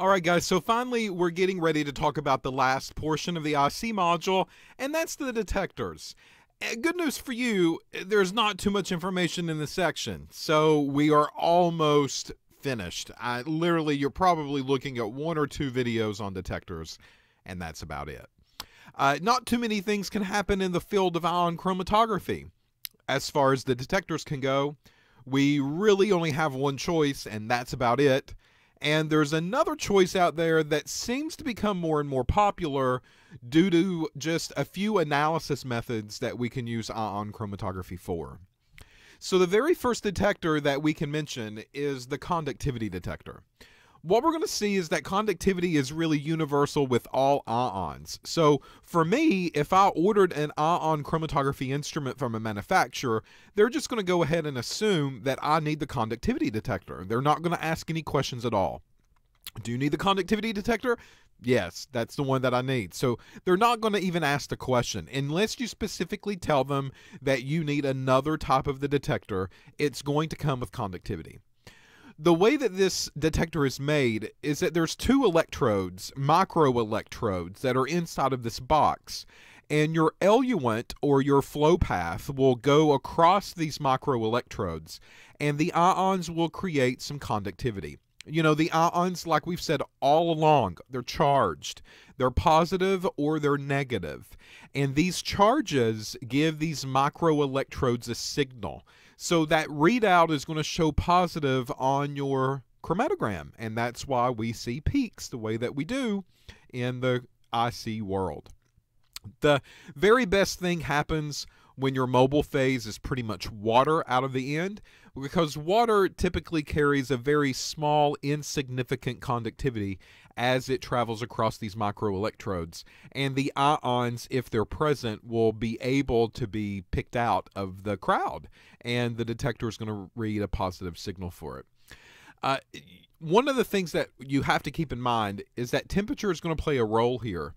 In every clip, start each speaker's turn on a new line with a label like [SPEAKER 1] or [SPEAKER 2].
[SPEAKER 1] All right, guys, so finally we're getting ready to talk about the last portion of the IC module, and that's the detectors. Eh, good news for you, eh, there's not too much information in this section, so we are almost finished. I, literally, you're probably looking at one or two videos on detectors, and that's about it. Uh, not too many things can happen in the field of ion chromatography. As far as the detectors can go, we really only have one choice, and that's about it. And there's another choice out there that seems to become more and more popular due to just a few analysis methods that we can use uh, ion chromatography for. So, the very first detector that we can mention is the conductivity detector. What we're going to see is that conductivity is really universal with all ions. So, for me, if I ordered an ion chromatography instrument from a manufacturer, they're just going to go ahead and assume that I need the conductivity detector. They're not going to ask any questions at all. Do you need the conductivity detector? Yes, that's the one that I need. So they're not going to even ask the question unless you specifically tell them that you need another type of the detector. It's going to come with conductivity. The way that this detector is made is that there's two electrodes, micro electrodes, that are inside of this box. And your eluent or your flow path will go across these micro electrodes, and the ions will create some conductivity. You know, the ions, like we've said all along, they're charged. They're positive or they're negative. And these charges give these microelectrodes a signal. So that readout is going to show positive on your chromatogram. And that's why we see peaks the way that we do in the IC world. The very best thing happens when your mobile phase is pretty much water out of the end because water typically carries a very small insignificant conductivity as it travels across these microelectrodes. And the ions if they're present will be able to be picked out of the crowd and the detector is going to read a positive signal for it. Uh, one of the things that you have to keep in mind is that temperature is going to play a role here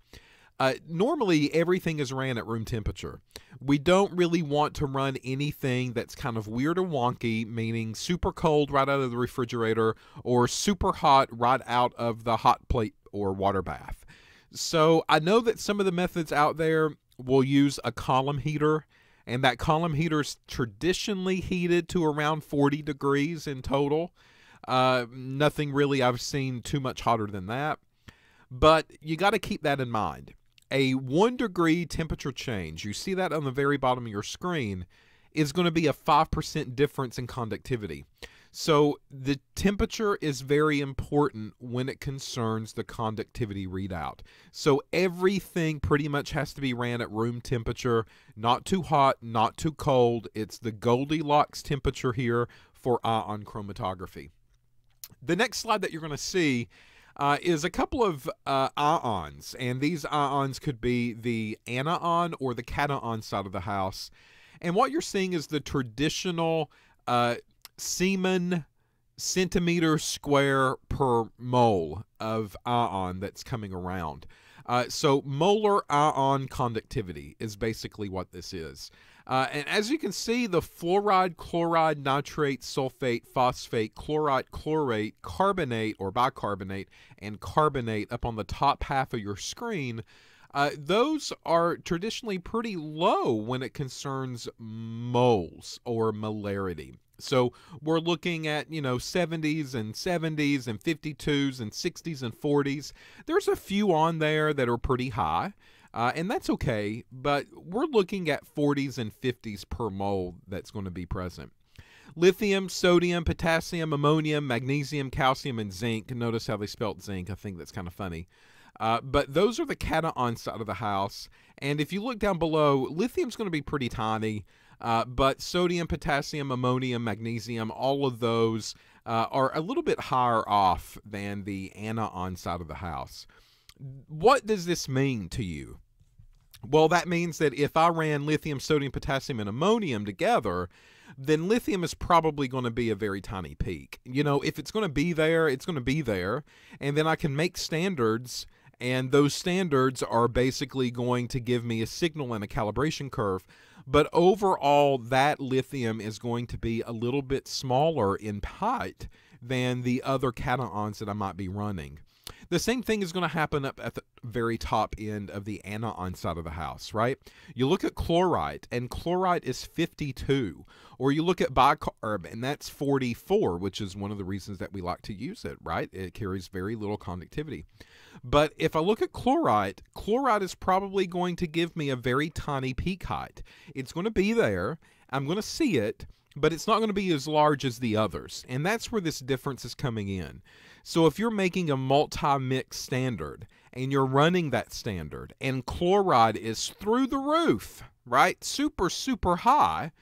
[SPEAKER 1] uh, normally, everything is ran at room temperature. We don't really want to run anything that's kind of weird or wonky, meaning super cold right out of the refrigerator or super hot right out of the hot plate or water bath. So I know that some of the methods out there will use a column heater, and that column heater is traditionally heated to around 40 degrees in total. Uh, nothing really I've seen too much hotter than that. But you got to keep that in mind a one degree temperature change, you see that on the very bottom of your screen, is going to be a 5% difference in conductivity. So the temperature is very important when it concerns the conductivity readout. So everything pretty much has to be ran at room temperature, not too hot, not too cold. It's the Goldilocks temperature here for ion chromatography. The next slide that you're going to see uh, is a couple of uh, ions, and these ions could be the anion or the cation side of the house. And what you're seeing is the traditional uh, Siemens centimeter square per mole of ion that's coming around. Uh, so molar ion conductivity is basically what this is. Uh, and as you can see, the fluoride, chloride, nitrate, sulfate, phosphate, chlorite, chlorate, carbonate or bicarbonate, and carbonate up on the top half of your screen, uh, those are traditionally pretty low when it concerns moles or molarity. So we're looking at, you know, 70s and 70s and 52s and 60s and 40s. There's a few on there that are pretty high. Uh, and that's okay, but we're looking at 40s and 50s per mole that's going to be present. Lithium, sodium, potassium, ammonium, magnesium, calcium, and zinc. Notice how they spelt zinc. I think that's kind of funny. Uh, but those are the cation side of the house. And if you look down below, lithium's going to be pretty tiny. Uh, but sodium, potassium, ammonium, magnesium, all of those uh, are a little bit higher off than the anion side of the house. What does this mean to you? Well, that means that if I ran lithium, sodium, potassium, and ammonium together, then lithium is probably going to be a very tiny peak. You know, if it's going to be there, it's going to be there. And then I can make standards, and those standards are basically going to give me a signal and a calibration curve. But overall, that lithium is going to be a little bit smaller in height than the other cations that I might be running. The same thing is going to happen up at the very top end of the anion side of the house, right? You look at chlorite, and chlorite is 52. Or you look at bicarb, and that's 44, which is one of the reasons that we like to use it, right? It carries very little conductivity. But if I look at chlorite, chlorite is probably going to give me a very tiny peak height. It's going to be there. I'm going to see it, but it's not going to be as large as the others. And that's where this difference is coming in. So if you're making a multi-mix standard and you're running that standard and chloride is through the roof, right? Super, super high.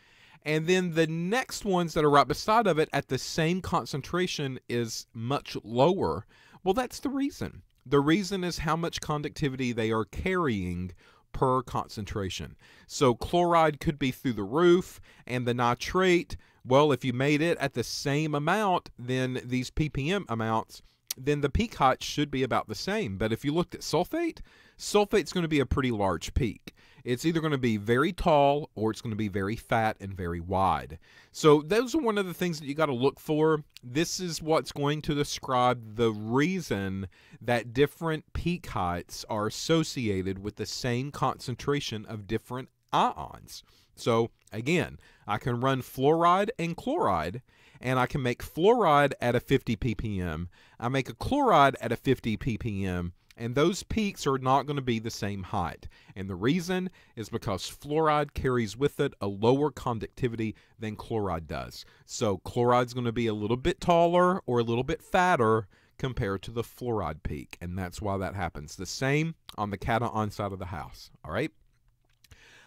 [SPEAKER 1] And then the next ones that are right beside of it at the same concentration is much lower. Well, that's the reason. The reason is how much conductivity they are carrying per concentration. So chloride could be through the roof, and the nitrate, well, if you made it at the same amount, then these ppm amounts, then the peak height should be about the same. But if you looked at sulfate, sulfate's going to be a pretty large peak it's either going to be very tall or it's going to be very fat and very wide. So those are one of the things that you got to look for. This is what's going to describe the reason that different peak heights are associated with the same concentration of different ions. So again, I can run fluoride and chloride and I can make fluoride at a 50 ppm. I make a chloride at a 50 ppm and those peaks are not going to be the same height. And the reason is because fluoride carries with it a lower conductivity than chloride does. So chloride's going to be a little bit taller or a little bit fatter compared to the fluoride peak, and that's why that happens. The same on the cation side of the house, all right?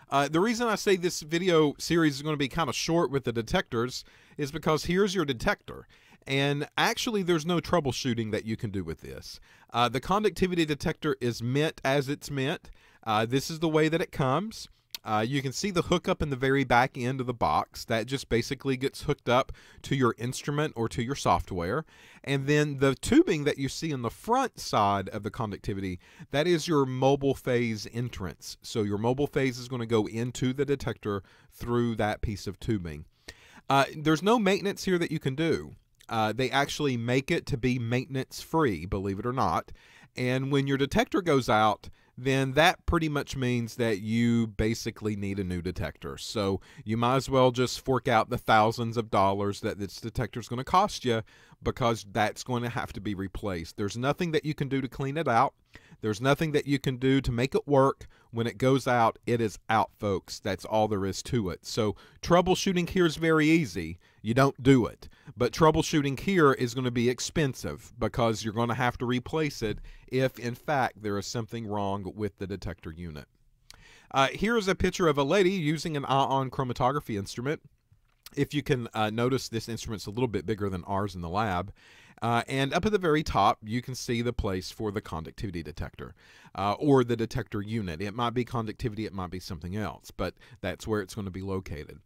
[SPEAKER 1] Uh, the reason I say this video series is going to be kind of short with the detectors is because here's your detector. And actually, there's no troubleshooting that you can do with this. Uh, the conductivity detector is meant as it's meant. Uh, this is the way that it comes. Uh, you can see the hookup in the very back end of the box. That just basically gets hooked up to your instrument or to your software. And then the tubing that you see on the front side of the conductivity, that is your mobile phase entrance. So your mobile phase is going to go into the detector through that piece of tubing. Uh, there's no maintenance here that you can do. Uh, they actually make it to be maintenance free, believe it or not. And when your detector goes out, then that pretty much means that you basically need a new detector. So you might as well just fork out the thousands of dollars that this detector is going to cost you because that's going to have to be replaced. There's nothing that you can do to clean it out. There's nothing that you can do to make it work. When it goes out, it is out, folks. That's all there is to it. So, troubleshooting here is very easy. You don't do it. But troubleshooting here is going to be expensive because you're going to have to replace it if, in fact, there is something wrong with the detector unit. Uh, here's a picture of a lady using an ion chromatography instrument. If you can uh, notice, this instrument's a little bit bigger than ours in the lab. Uh, and up at the very top, you can see the place for the conductivity detector uh, or the detector unit. It might be conductivity, it might be something else, but that's where it's going to be located.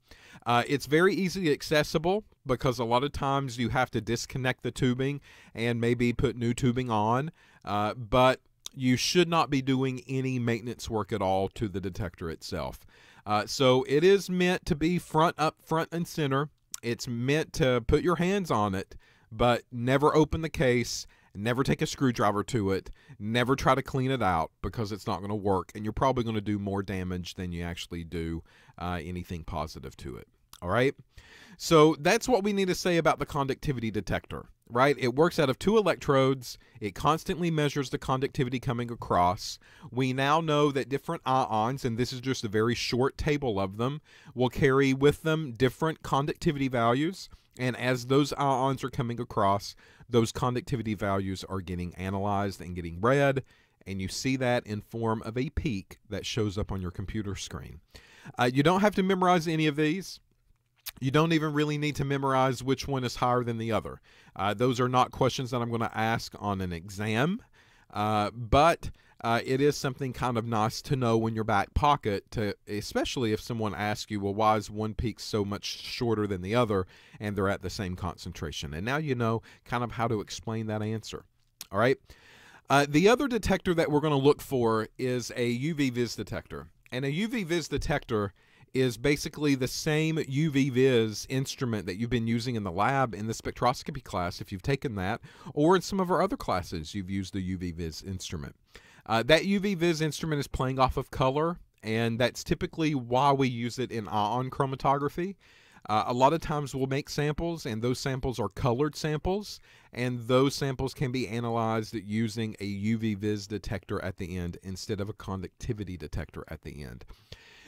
[SPEAKER 1] Uh, it's very easily accessible because a lot of times you have to disconnect the tubing and maybe put new tubing on, uh, but you should not be doing any maintenance work at all to the detector itself. Uh, so it is meant to be front up, front and center. It's meant to put your hands on it but never open the case, never take a screwdriver to it, never try to clean it out because it's not going to work, and you're probably going to do more damage than you actually do uh, anything positive to it. All right. So that's what we need to say about the conductivity detector, right? It works out of two electrodes. It constantly measures the conductivity coming across. We now know that different ions, and this is just a very short table of them, will carry with them different conductivity values. And as those ions are coming across, those conductivity values are getting analyzed and getting read, and you see that in form of a peak that shows up on your computer screen. Uh, you don't have to memorize any of these. You don't even really need to memorize which one is higher than the other. Uh, those are not questions that I'm going to ask on an exam, uh, but uh, it is something kind of nice to know in your back pocket, to especially if someone asks you, well, why is one peak so much shorter than the other, and they're at the same concentration. And now you know kind of how to explain that answer. All right. Uh, the other detector that we're going to look for is a UV vis detector. And a UV vis detector is basically the same UV vis instrument that you've been using in the lab in the spectroscopy class, if you've taken that, or in some of our other classes, you've used the UV vis instrument. Uh, that UV vis instrument is playing off of color, and that's typically why we use it in ion chromatography. Uh, a lot of times we'll make samples, and those samples are colored samples, and those samples can be analyzed using a UV vis detector at the end instead of a conductivity detector at the end.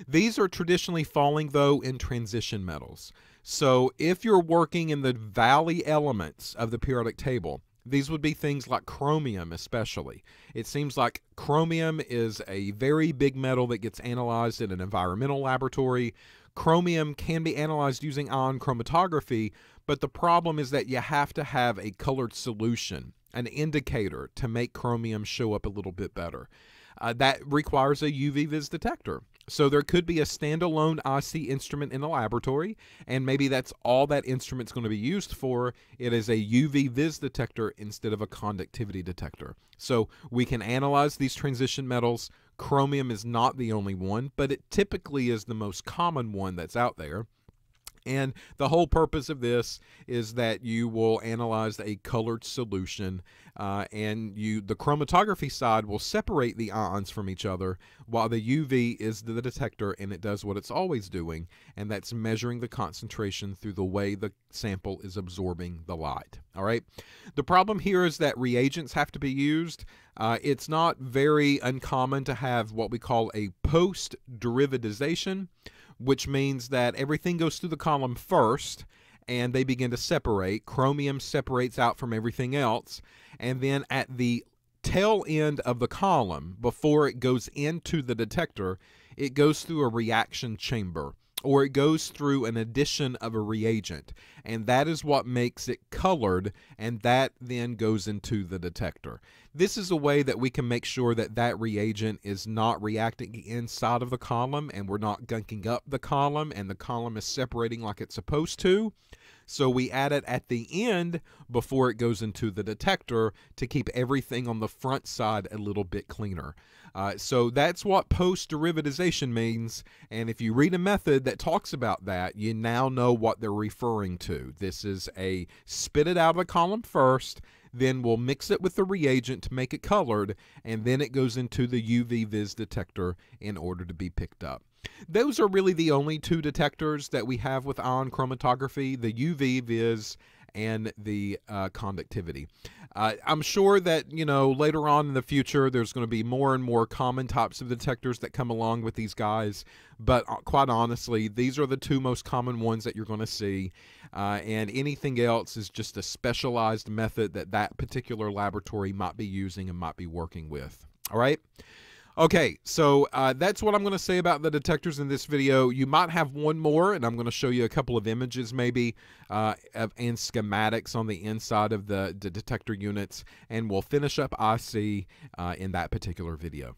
[SPEAKER 1] These are traditionally falling, though, in transition metals. So if you're working in the valley elements of the periodic table, these would be things like chromium, especially. It seems like chromium is a very big metal that gets analyzed in an environmental laboratory. Chromium can be analyzed using ion chromatography, but the problem is that you have to have a colored solution, an indicator, to make chromium show up a little bit better. Uh, that requires a UV vis detector. So there could be a standalone IC instrument in the laboratory, and maybe that's all that instrument's going to be used for. It is a UV vis detector instead of a conductivity detector. So we can analyze these transition metals. Chromium is not the only one, but it typically is the most common one that's out there. And the whole purpose of this is that you will analyze a colored solution, uh, and you the chromatography side will separate the ions from each other, while the UV is the detector, and it does what it's always doing, and that's measuring the concentration through the way the sample is absorbing the light. All right. The problem here is that reagents have to be used. Uh, it's not very uncommon to have what we call a post derivatization which means that everything goes through the column first and they begin to separate. Chromium separates out from everything else. And then at the tail end of the column, before it goes into the detector, it goes through a reaction chamber or it goes through an addition of a reagent. And that is what makes it colored, and that then goes into the detector. This is a way that we can make sure that that reagent is not reacting inside of the column and we're not gunking up the column and the column is separating like it's supposed to. So we add it at the end before it goes into the detector to keep everything on the front side a little bit cleaner. Uh, so that's what post derivatization means. And if you read a method that talks about that, you now know what they're referring to. This is a spit it out of the column first, then we'll mix it with the reagent to make it colored, and then it goes into the UV vis detector in order to be picked up. Those are really the only two detectors that we have with ion chromatography, the UV vis and the uh, conductivity. Uh, I'm sure that, you know, later on in the future, there's going to be more and more common types of detectors that come along with these guys. But uh, quite honestly, these are the two most common ones that you're going to see. Uh, and anything else is just a specialized method that that particular laboratory might be using and might be working with. All right. Okay, so uh, that's what I'm going to say about the detectors in this video. You might have one more, and I'm going to show you a couple of images maybe uh, and schematics on the inside of the, the detector units, and we'll finish up IC uh, in that particular video.